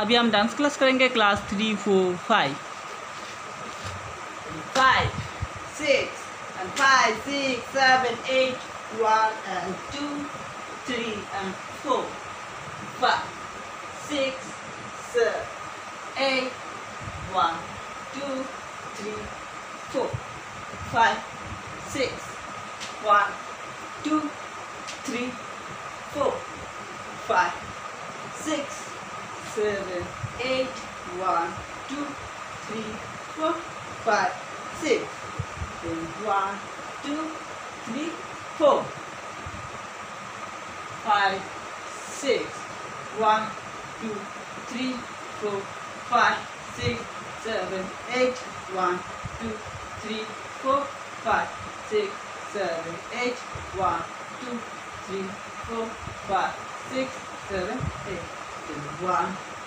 अभी हम dance class करेंगे class three four five five six five six seven eight one and two three and four five six eight one two three four five six one two three four five seven, eight, one, two, three, four, five, six. Then one, two, three, four, five, six. One, two, three, four, five, six, seven, eight. One, two, three, four, five, six, seven, eight. One, two, three, four, five, six, seven, eight. Then one,